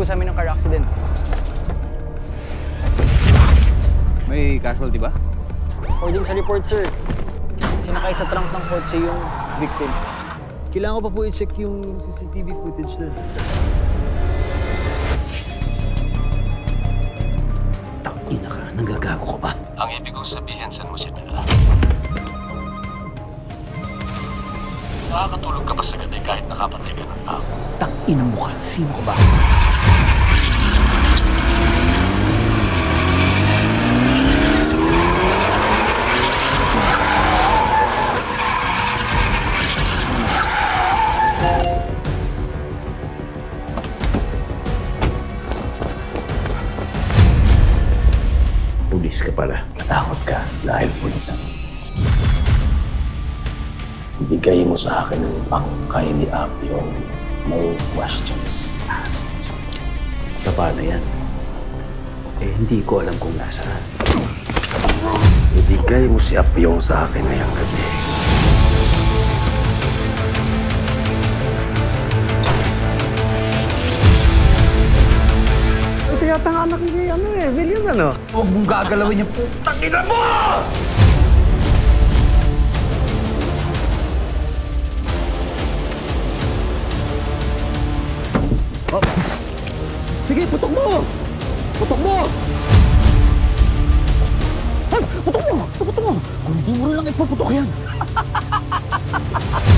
po sa amin ng car accident. May casualty ba? According sa report, sir, sinakay sa trunk ng kotse yung victim. Kailangan ko pa po i-check yung CCTV footage na. Ina ka, nanggagago ka ba? Ang ibig kong sabihin, saan mo siya dinala? Nakakatulog ka ba sa gabi kahit nakapatay ka ng tao? Tang ina mo ka, sino ka ba? Pulis ka pala. Natakot ka dahil pulis ako. Ibigay mo sa akin ang bangkay ni Apio. No questions asked. Paano yan? Eh, hindi ko alam kung nasaan. Ibigay mo si Apio sa akin ngayong gabi. Ang anak ni ano eh, William ano? Huwag mong gagalawin yung putang ina mo! Sige, putok mo! Putok mo! Ay, putok mo! Putok mo! Kung hindi mo lang ipuputok yan.